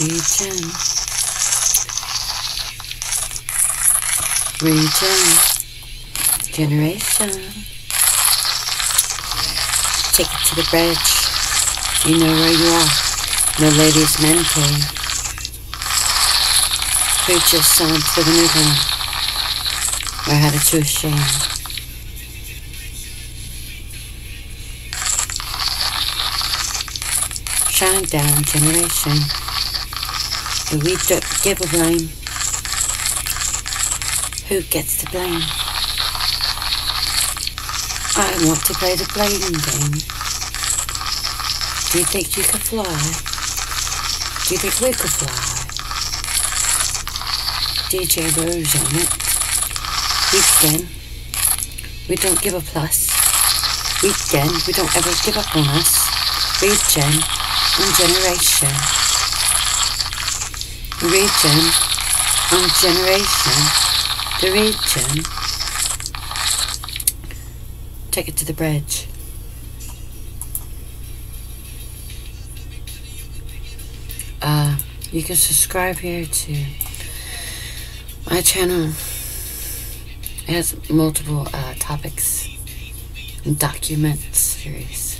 Regen. Regen. Generation. Take it to the bridge. You know where you are. No ladies, men cave. Preacher sound for the moving. I had a true shame. Shine down generation. But we don't give a blame. Who gets the blame? I want to play the blame game. Do you think you could fly? Do you think we could fly? DJ Rose on it. Weekend. We don't give a plus. Weekend. We don't ever give up on us. Regen and generation. Regen and generation. The region. Take it to the bridge. Uh, you can subscribe here to my channel. It has multiple uh, topics and document series.